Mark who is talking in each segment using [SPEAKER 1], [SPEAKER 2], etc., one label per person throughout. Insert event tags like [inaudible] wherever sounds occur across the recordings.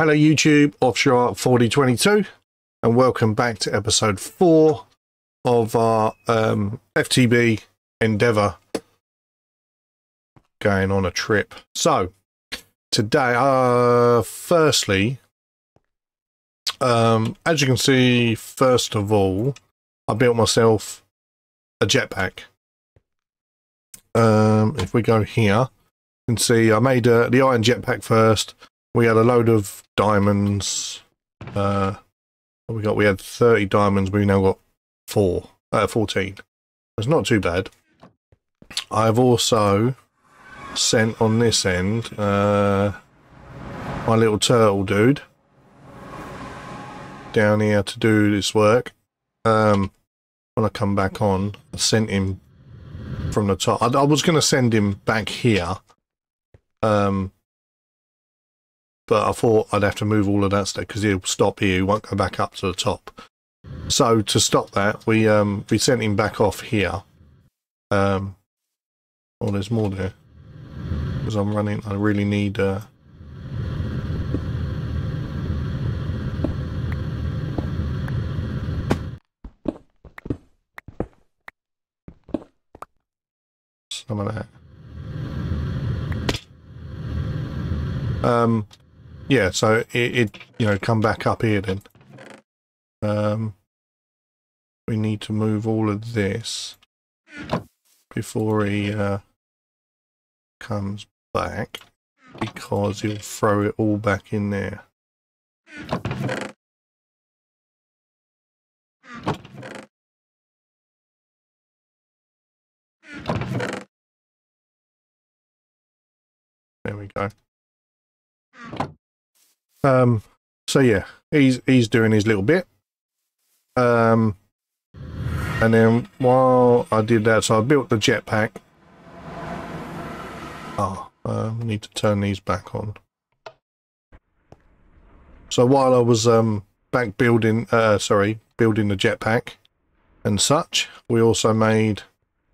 [SPEAKER 1] Hello YouTube, Offshore 4022 and welcome back to episode 4 of our um, FTB Endeavour going on a trip. So, today, uh, firstly, um, as you can see, first of all, I built myself a jetpack. Um, if we go here, you can see I made uh, the iron jetpack first. We had a load of diamonds. Uh, we got? We had 30 diamonds. We now got four, uh, 14. It's not too bad. I've also sent on this end uh, my little turtle dude down here to do this work. Um, when I come back on, I sent him from the top. I, I was going to send him back here. Um, but I thought I'd have to move all of that stuff because he'll stop here. He won't go back up to the top. So to stop that, we um we sent him back off here. Um, oh, there's more there because I'm running. I really need. Uh, some of that. Um, yeah, so it, it, you know, come back up here then. Um, we need to move all of this before he uh, comes back because he'll throw it all back in there. There we go. Um, so yeah, he's he's doing his little bit. Um, and then while I did that, so I built the jetpack. Oh, uh, I need to turn these back on. So while I was um back building, uh, sorry, building the jetpack and such, we also made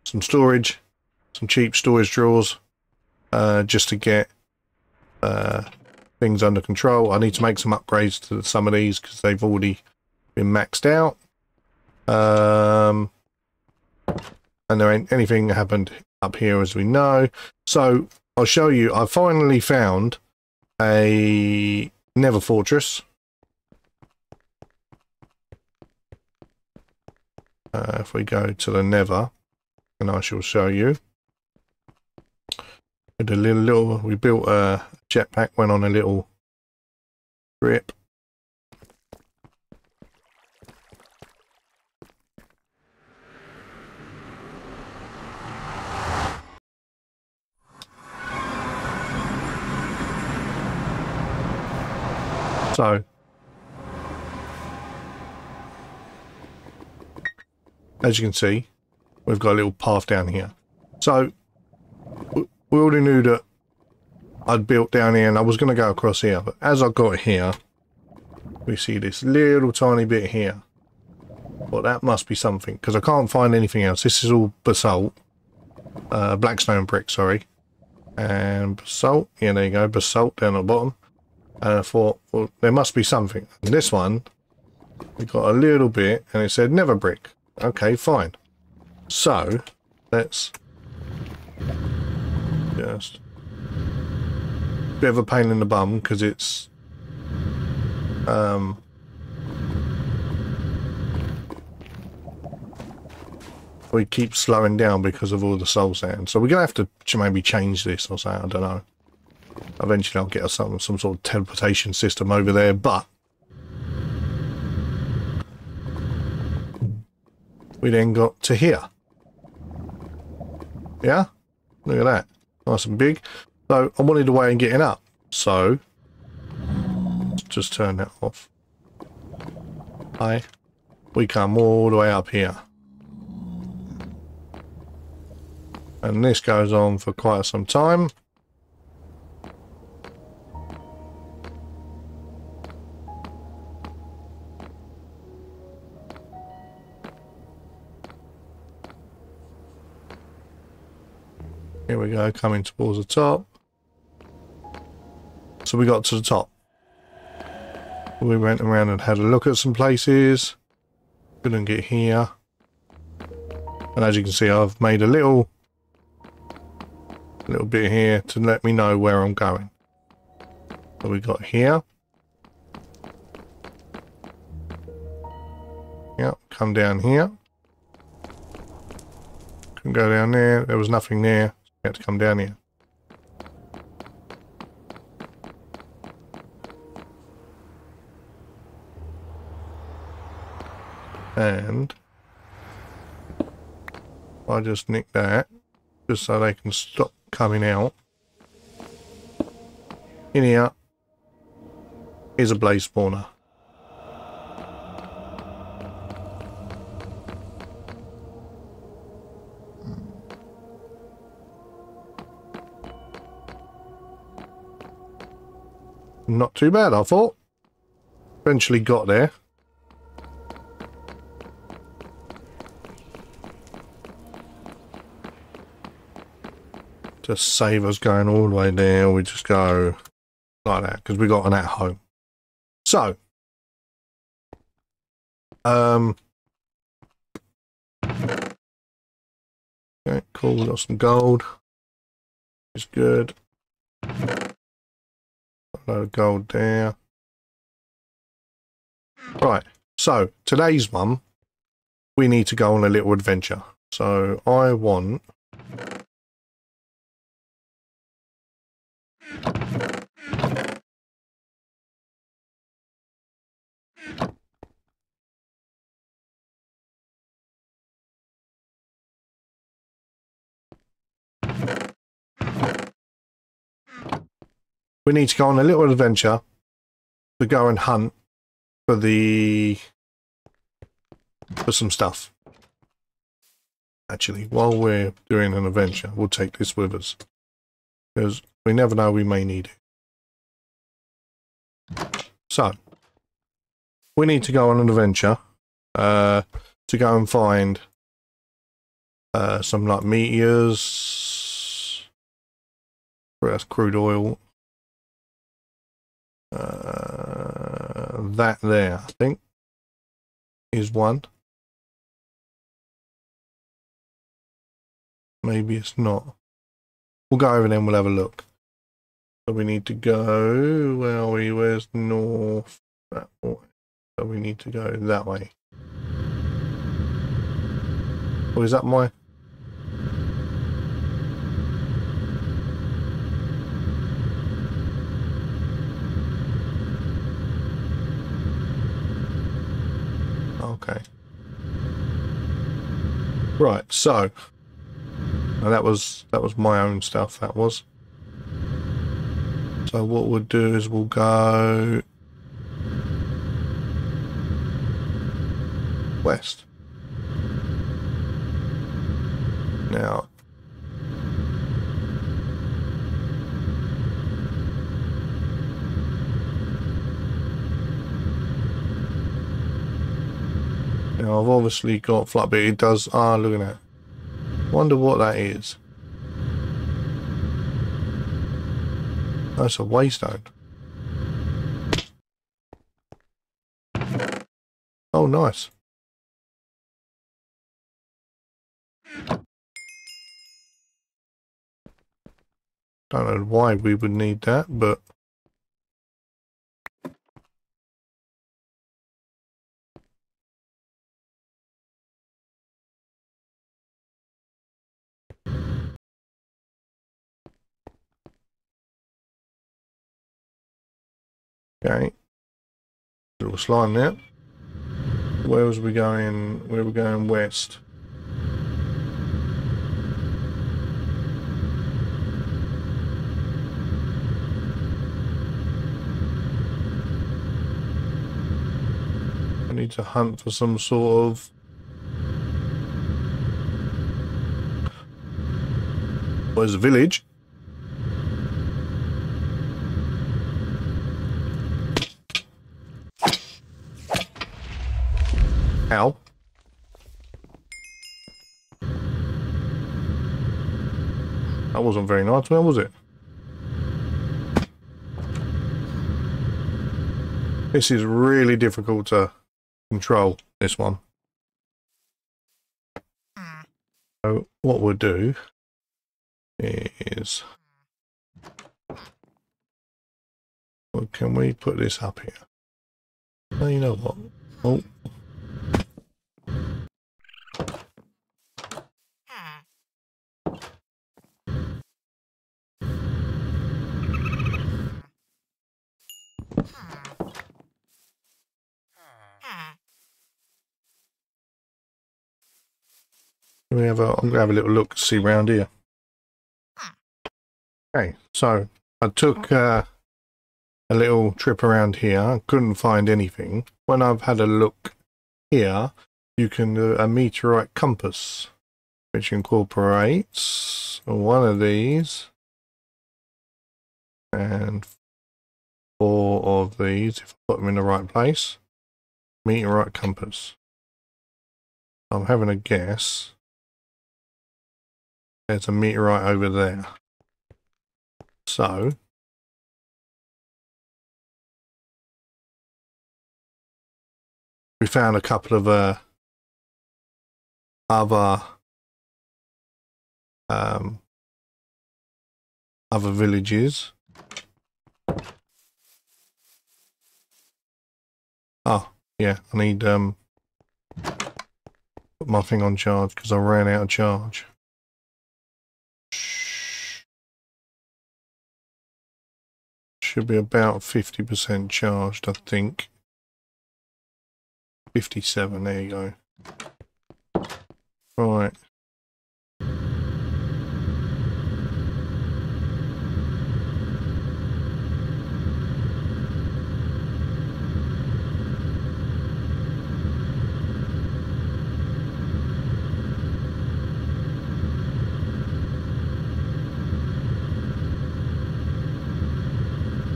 [SPEAKER 1] some storage, some cheap storage drawers, uh, just to get uh things under control. I need to make some upgrades to some of these because they've already been maxed out. Um, and there ain't anything happened up here as we know. So I'll show you. I finally found a Nether Fortress. Uh, if we go to the Nether, and I shall show you. Did a little, little we built a jetpack, went on a little trip. So, as you can see, we've got a little path down here. So, we already knew that I'd built down here and I was going to go across here. But as I got here, we see this little tiny bit here. Well, that must be something because I can't find anything else. This is all basalt. Uh, blackstone brick, sorry. And basalt. Yeah, there you go. Basalt down at the bottom. And I thought, well, there must be something. And this one, we got a little bit and it said nether brick. Okay, fine. So, let's bit of a pain in the bum because it's um we keep slowing down because of all the soul sand. So we're gonna have to maybe change this or something, I don't know. Eventually I'll get some some sort of teleportation system over there, but we then got to here. Yeah? Look at that nice and big. So I wanted a way of getting up. So just turn that off. Hi. We come all the way up here. And this goes on for quite some time. Here we go, coming towards the top. So we got to the top. We went around and had a look at some places. Couldn't get here. And as you can see, I've made a little, little bit here to let me know where I'm going. So we got here. Yep, come down here. Can go down there. There was nothing there. We had to come down here. And I just nick that just so they can stop coming out. In here is a blaze spawner. Not too bad, I thought. Eventually got there. Just save us going all the way there. We just go like that because we got an at home. So, um, okay, cool. We got some gold. It's good. Load of gold there. Right. So today's one, we need to go on a little adventure. So I want we need to go on a little adventure to go and hunt for the for some stuff. Actually, while we're doing an adventure, we'll take this with us because we never know we may need it. So, we need to go on an adventure uh, to go and find uh, some like meteors, that's crude oil, uh, that there, I think, is one. Maybe it's not. We'll go over and then we'll have a look. So we need to go, where are we? Where's north? That way. So we need to go that way. Or is that my... Okay. Right, so that was that was my own stuff. That was. So what we'll do is we'll go west. Now Now I've obviously got flat, but it does. Ah, look at that. Wonder what that is. That's a waystone. Oh, nice. Don't know why we would need that, but Okay. Little slime there. Where was we going? Where were we going west? I need to hunt for some sort of Where's the village? That wasn't very nice, was it? This is really difficult to control, this one. So what we'll do is... Well, can we put this up here? Oh, you know what? Oh. We have a, I'm gonna have a little look see round here. Okay, so I took uh, a little trip around here, couldn't find anything. When I've had a look here, you can do a meteorite compass, which incorporates one of these and four of these, if I put them in the right place. Meteorite compass. I'm having a guess. There's a meteorite over there. So, we found a couple of uh, other um, other villages. Oh, yeah, I need um put my thing on charge because I ran out of charge. Should be about 50% charged, I think. 57, there you go. Right.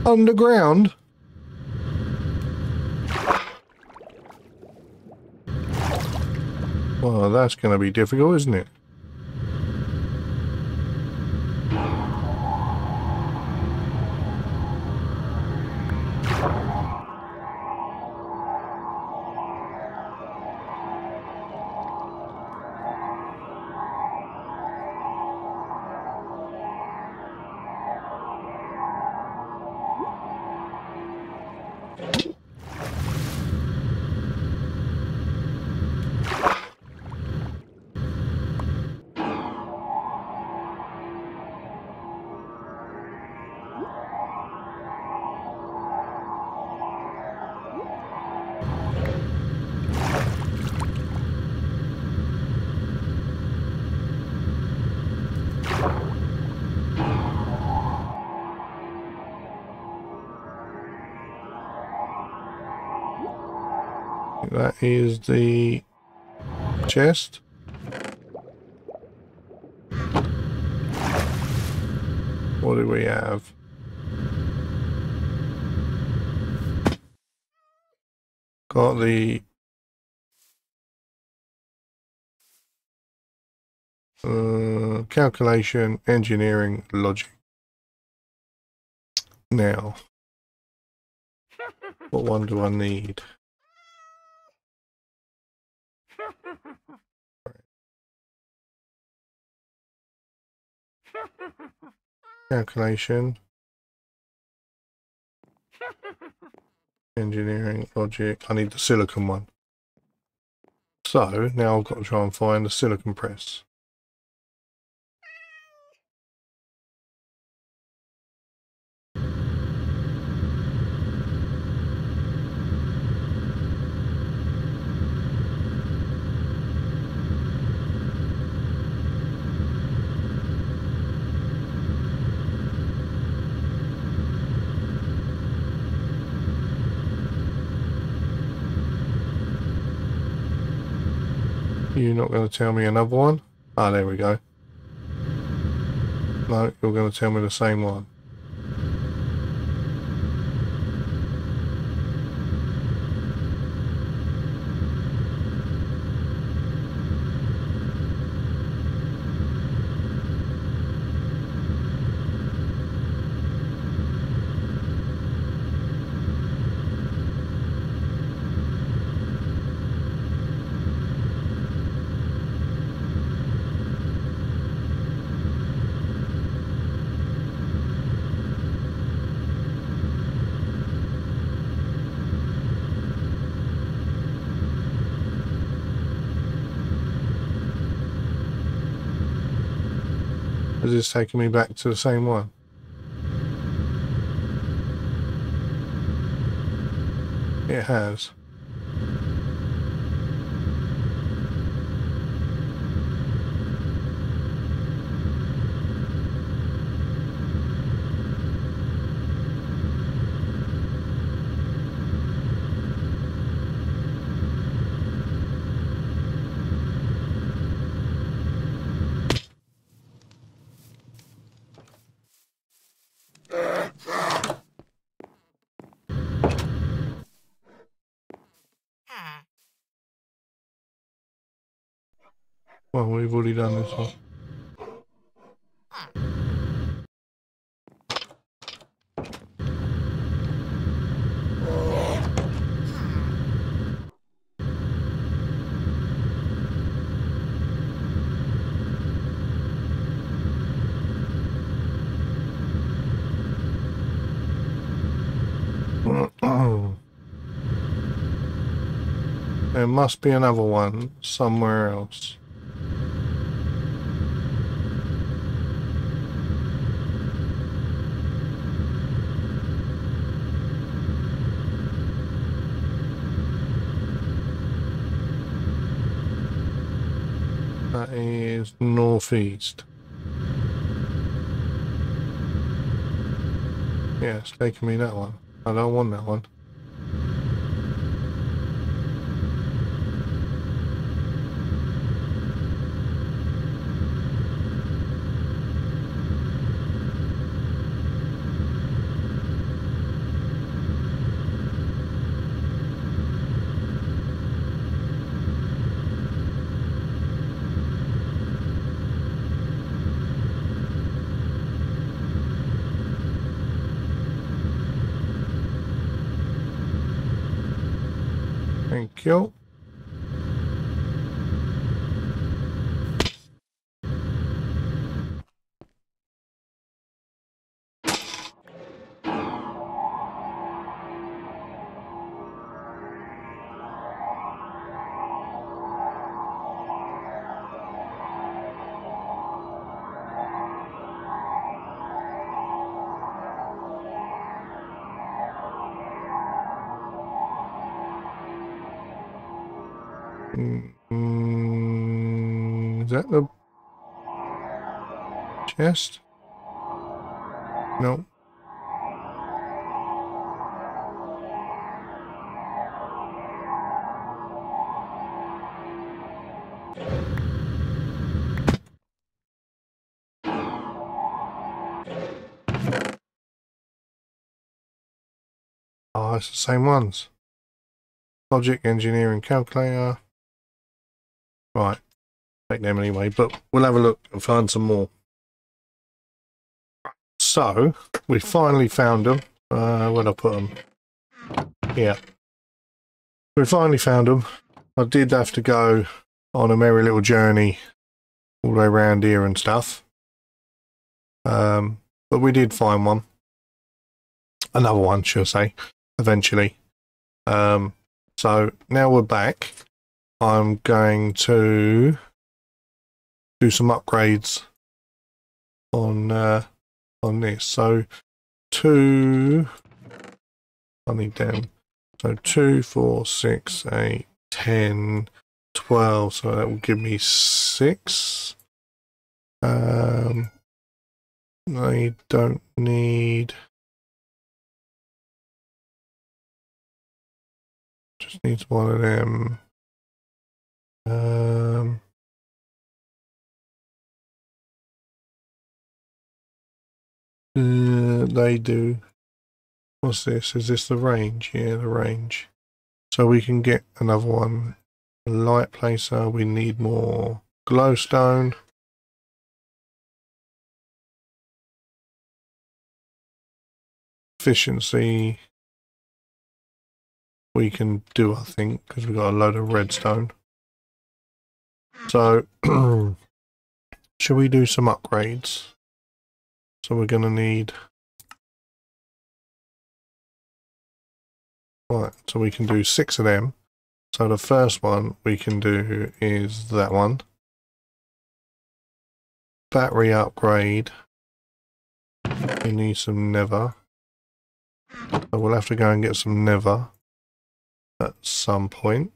[SPEAKER 1] Underground? Well, that's going to be difficult, isn't it? That is the chest. What do we have? Got the uh, calculation, engineering, logic. Now, what one do I need? Calculation. Engineering, logic. I need the silicon one. So now I've got to try and find the silicon press. You're not going to tell me another one? Ah, there we go. No, you're going to tell me the same one. Has this taken me back to the same one? It has. Well, we've already done this one. There must be another one somewhere else. That is Yeah, it's taking me that one. I don't want that one. Thank is that the chest? No. Oh, it's the same ones. Logic, engineering, calculator. Right. Take them anyway, but we'll have a look and find some more. So, we finally found them. Uh, where'd I put them? Yeah. We finally found them. I did have to go on a merry little journey all the way around here and stuff. Um, but we did find one. Another one, should I say, eventually. Um, so now we're back. I'm going to do some upgrades on uh, on this. So two, I need them. So two, four, six, eight, ten, twelve. So that will give me six. Um, I don't need. Just needs one of them. Um, uh, they do. What's this? Is this the range? Yeah, the range. So we can get another one. Light placer. We need more glowstone. Efficiency. We can do, I think, because we've got a load of redstone. So, [clears throat] should we do some upgrades? So we're going to need... Right, so we can do six of them. So the first one we can do is that one. battery upgrade. We need some nether. So we'll have to go and get some nether at some point.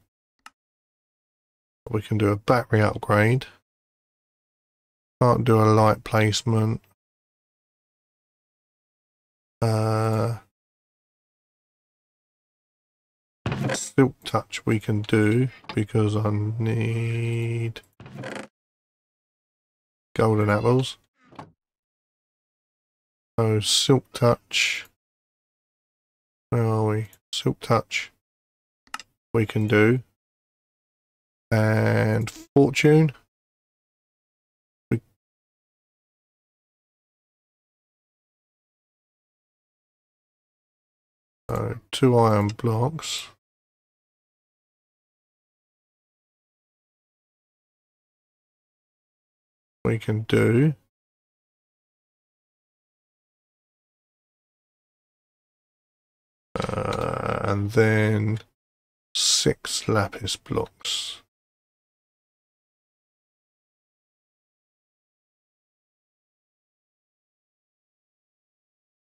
[SPEAKER 1] We can do a battery upgrade. Can't do a light placement. Uh, silk touch we can do because I need golden apples. So silk touch. Where are we? Silk touch. We can do. And fortune. So two iron blocks. We can do Uh, and then six lapis blocks.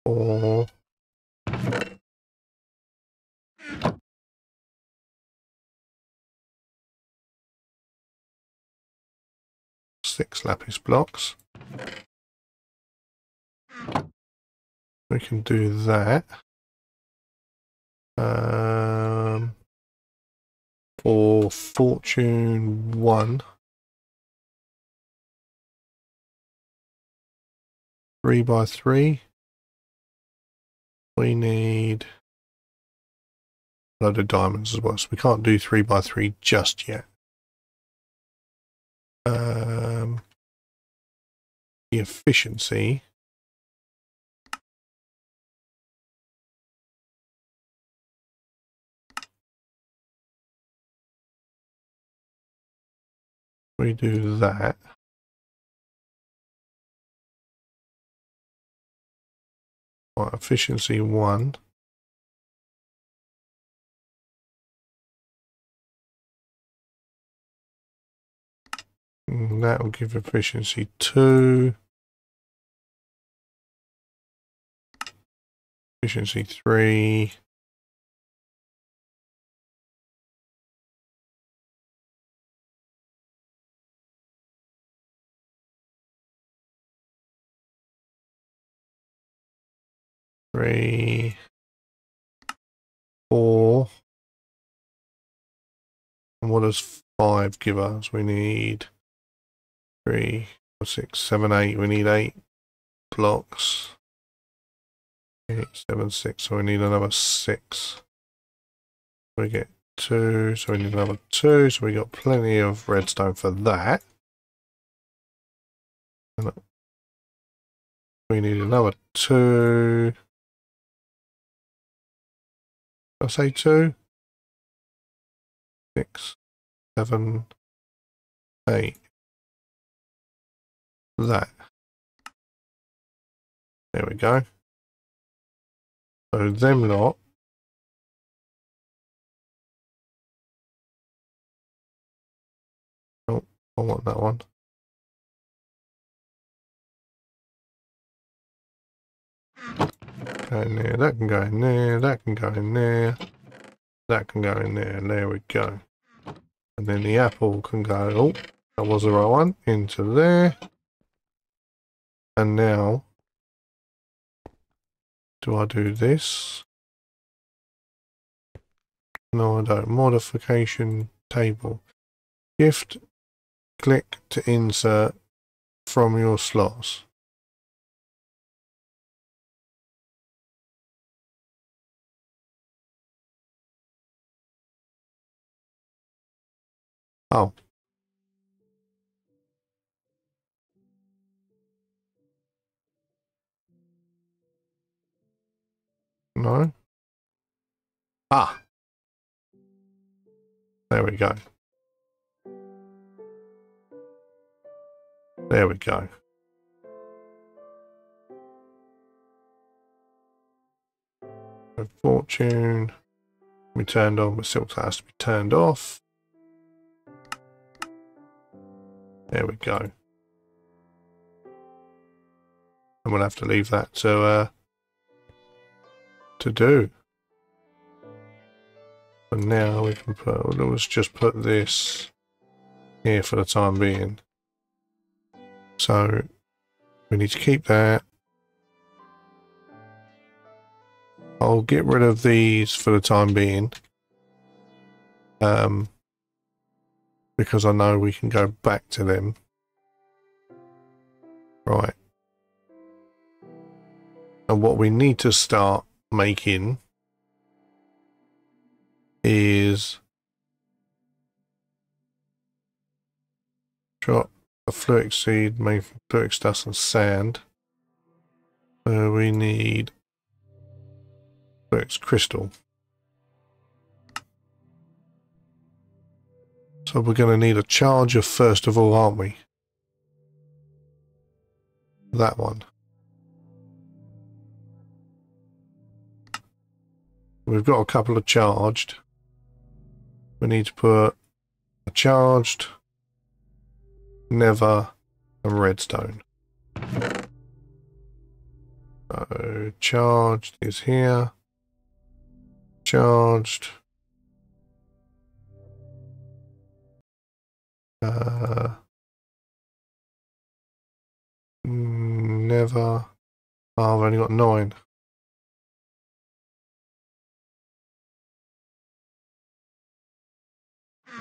[SPEAKER 1] Or six lapis blocks. We can do that. Um, for fortune one. Three by three. We need a load of diamonds as well, so we can't do three by three just yet. Um, the efficiency we do that. Right, efficiency one. And that will give efficiency two. Efficiency three. three, four. And what does five give us? We need three, four, six, seven, eight. We need eight blocks. Eight, seven, six. So we need another six. We get two, so we need another two. So we got plenty of redstone for that. We need another two. I say two, six, seven, eight. That. There we go. So them lot. Oh, I want that one. Go in there, that can go in there, that can go in there, that can go in there, there we go. And then the apple can go, oh, that was the right one, into there. And now, do I do this? No, I don't. Modification table. Shift, click to insert from your slots. Oh. No. Ah. There we go. There we go. Fortune. We turned on, but still has to be turned off. There we go. and we'll have to leave that to uh, to do. But now we can put, let's just put this here for the time being. So we need to keep that. I'll get rid of these for the time being. Um, because I know we can go back to them. Right. And what we need to start making is drop a fluix seed made from fluix dust and sand. So we need fluix crystal. So we're going to need a charger first of all, aren't we? That one. We've got a couple of charged. We need to put a charged, nether, and redstone. So charged is here. Charged. Uh, nether. Oh, I've only got nine.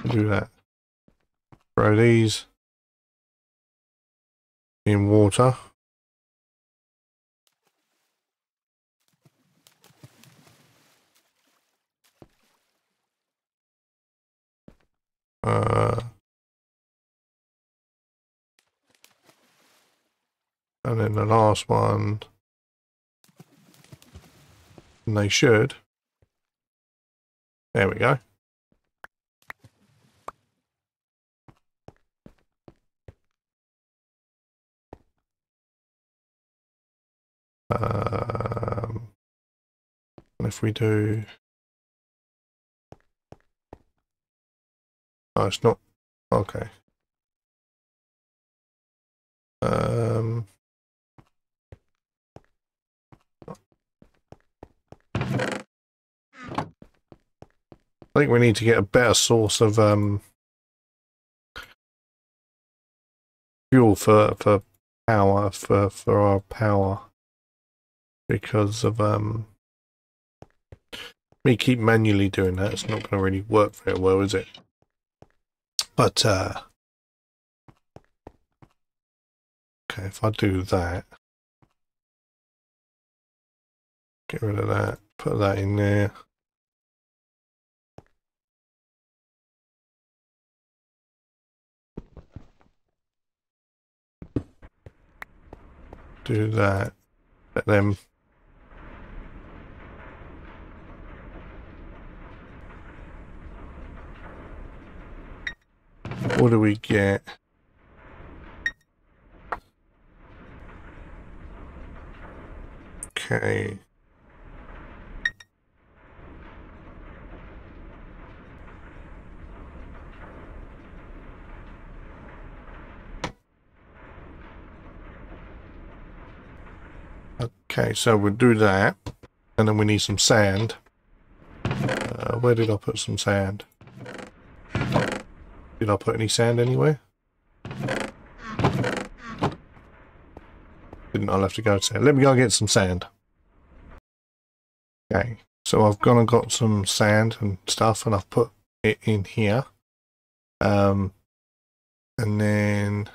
[SPEAKER 1] Do that. Throw these in water. Uh, and then the last one, and they should. There we go. If we do, oh, it's not okay. Um, I think we need to get a better source of um, fuel for for power for for our power because of um me keep manually doing that. It's not going to really work very well, is it? But uh, okay, if I do that, get rid of that, put that in there. Do that. Let them What do we get? Okay. Okay, so we'll do that. And then we need some sand. Uh, where did I put some sand? Did I put any sand anywhere? Didn't I'll have to go to Let me go get some sand. Okay, so I've gone and got some sand and stuff and I've put it in here. Um, and then,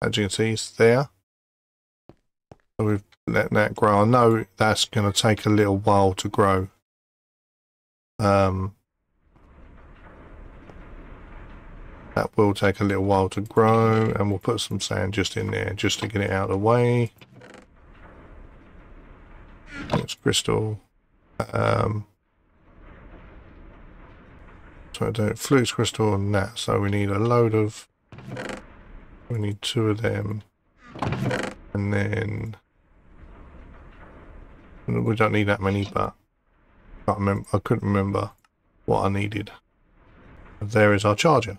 [SPEAKER 1] as you can see, it's there. So we've let that grow. I know that's going to take a little while to grow. Um, That will take a little while to grow and we'll put some sand just in there just to get it out of the way. It's crystal. Um, so I don't fluix crystal and that. So we need a load of. We need two of them, and then we don't need that many, but I, remember, I couldn't remember what I needed. There is our charger.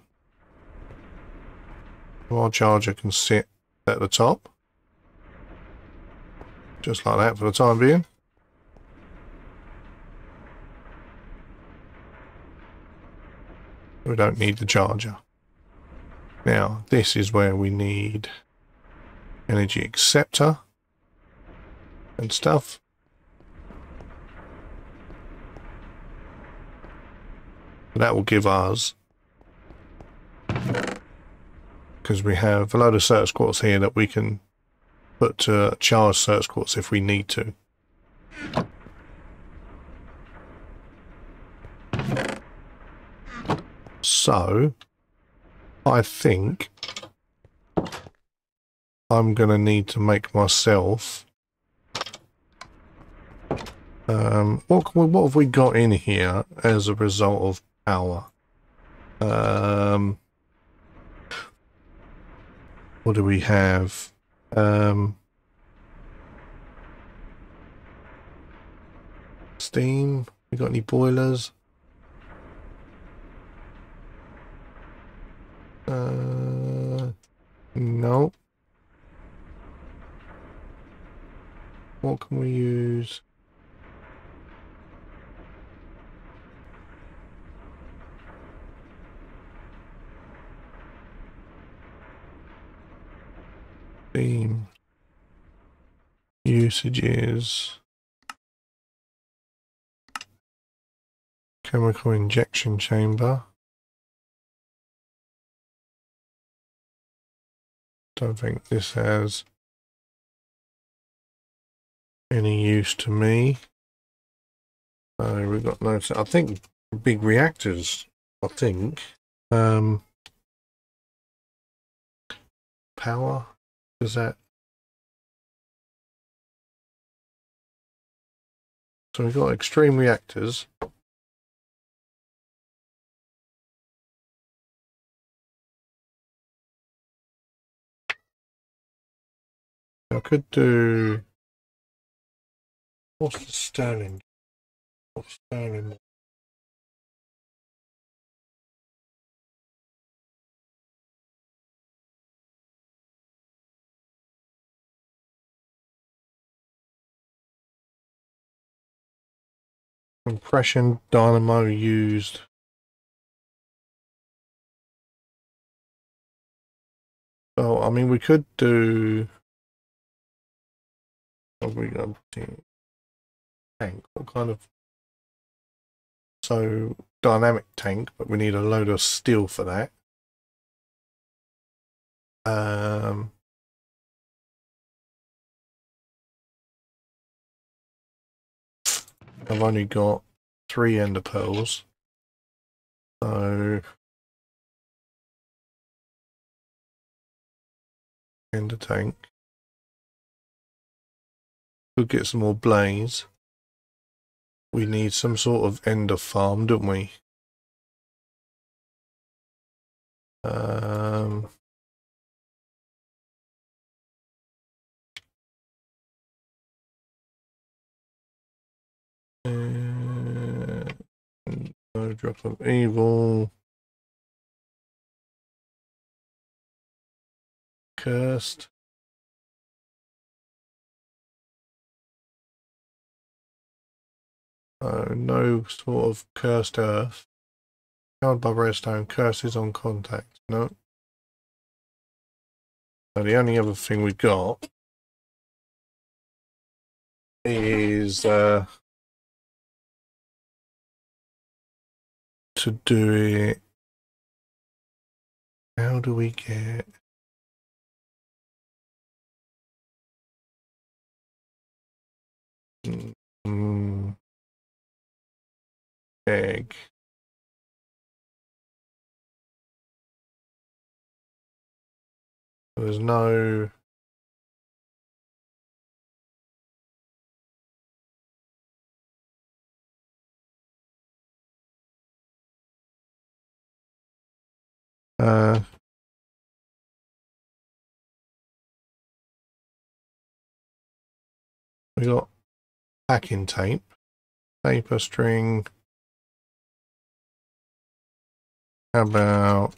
[SPEAKER 1] Our charger can sit at the top. just like that for the time being. We don't need the charger. Now, this is where we need energy acceptor and stuff. That will give us, because we have a load of certus quartz here that we can put to charge certus quartz if we need to. So, I think I'm going to need to make myself... Um, what, what have we got in here as a result of power? Um, what do we have? Um, steam? We got any boilers? Uh, no. What can we use? Beam usages chemical injection chamber don't think this has any use to me. So we've got no, I think big reactors, I think. Um, power, is that? So we've got extreme reactors. I could do. What's the Stirling? What's Stirling? Compression dynamo used. So, I mean, we could do have we got tank? What kind of so dynamic tank, but we need a load of steel for that. Um, I've only got three ender pearls, so ender tank. Could get some more blaze. We need some sort of ender farm, don't we? Um, uh, no drop of evil. Cursed. Uh, no sort of cursed earth. Powered by redstone, curses on contact. No. So the only other thing we've got is uh, to do it. How do we get? Mm egg. There's no Uh, we got packing tape, paper string. How about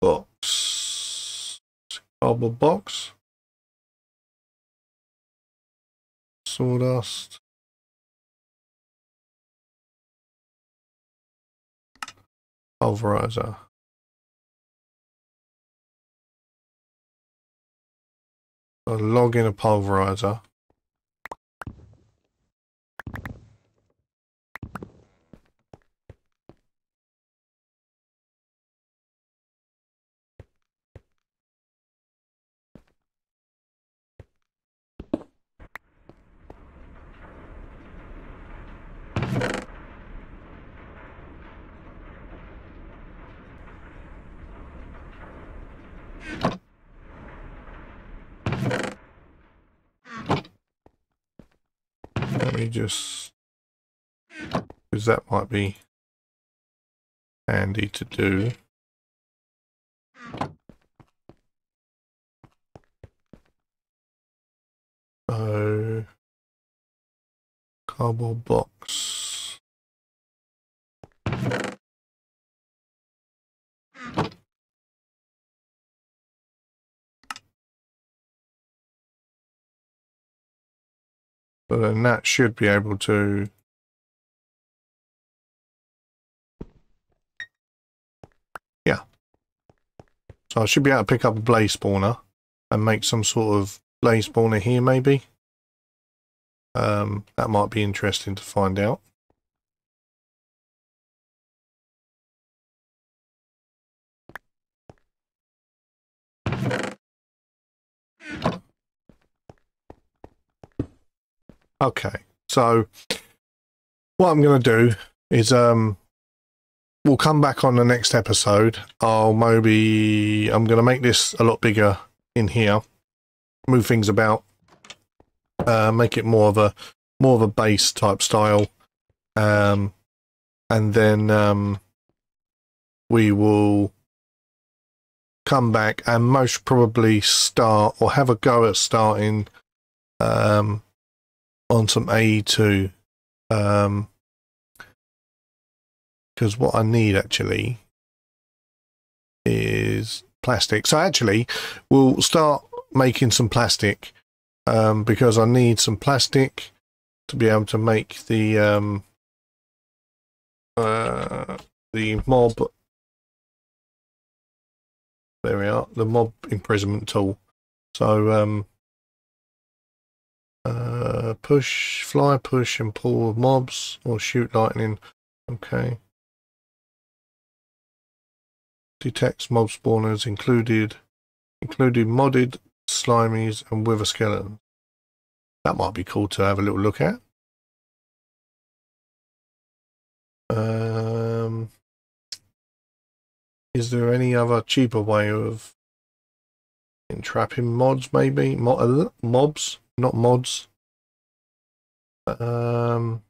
[SPEAKER 1] box? Cardboard box. Sawdust. Pulverizer. A log in a pulverizer. Just, because that might be handy to do. So, cardboard box. So then that should be able to Yeah. So I should be able to pick up a blaze spawner and make some sort of blaze spawner here maybe. Um, that might be interesting to find out. Okay, so what I'm going to do is um, we'll come back on the next episode. I'll maybe I'm going to make this a lot bigger in here, move things about, uh, make it more of a more of a base type style, um, and then um, we will come back and most probably start or have a go at starting um, on some AE2 um because what I need actually is plastic. So actually we'll start making some plastic um because I need some plastic to be able to make the um uh the mob there we are the mob imprisonment tool. So um push, fly, push, and pull mobs, or shoot lightning. Okay. Detects mob spawners included, including modded slimies and wither skeletons. That might be cool to have a little look at. Um, is there any other cheaper way of entrapping mods, maybe? Mo uh, mobs? not mods. Um,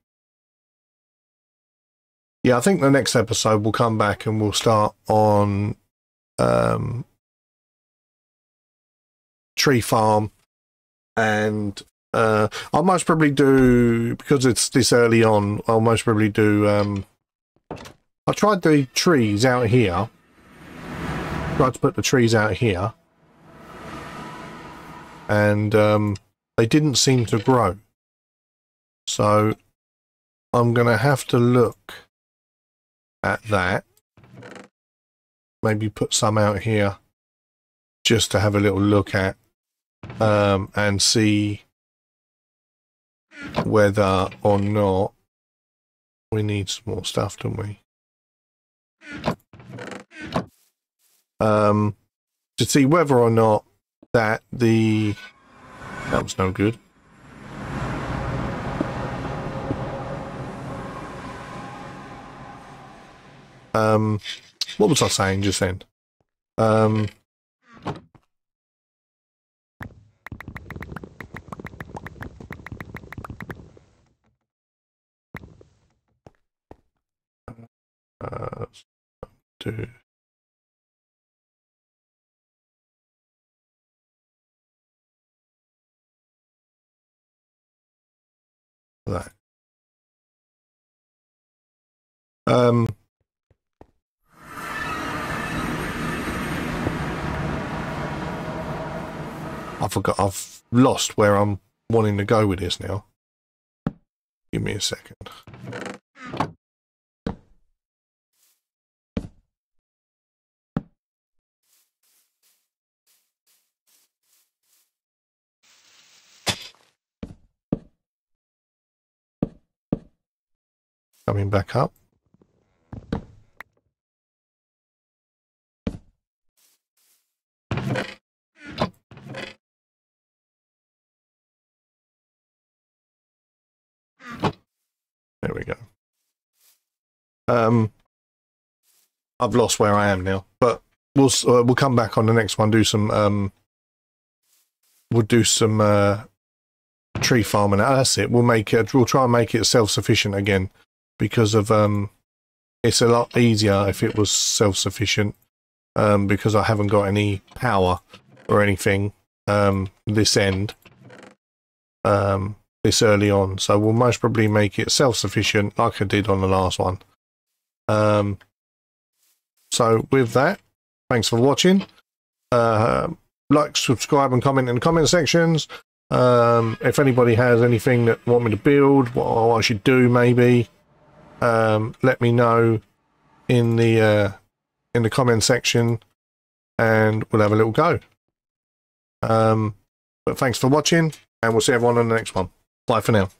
[SPEAKER 1] yeah, I think the next episode we'll come back and we'll start on um, tree farm and uh, I'll most probably do because it's this early on. I'll most probably do. Um, I tried the trees out here. Tried to put the trees out here, and um, they didn't seem to grow. So I'm going to have to look at that. Maybe put some out here just to have a little look at um, and see whether or not we need some more stuff, don't we? Um, to see whether or not that the that was no good. Um, what was I saying just then? Um, uh, do that. Um, I forgot. I've lost where I'm wanting to go with this now. Give me a second. Coming back up. There we go. Um, I've lost where I am now, but we'll uh, we'll come back on the next one. Do some um, we'll do some uh, tree farming. That's it. We'll make it. We'll try and make it self sufficient again because of um, it's a lot easier if it was self sufficient um, because I haven't got any power or anything um, this end. Um, this early on. So we'll most probably make it self-sufficient like I did on the last one. Um, so with that, thanks for watching. Uh, like, subscribe and comment in the comment sections. Um, if anybody has anything that want me to build, what I should do maybe, um, let me know in the uh, in the comment section and we'll have a little go. Um, but thanks for watching and we'll see everyone on the next one. Bye for now.